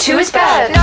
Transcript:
two is bad.